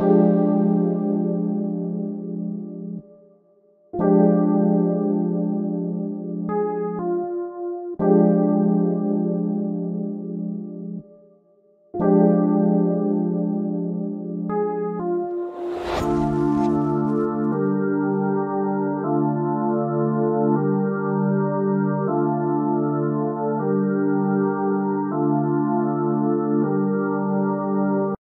you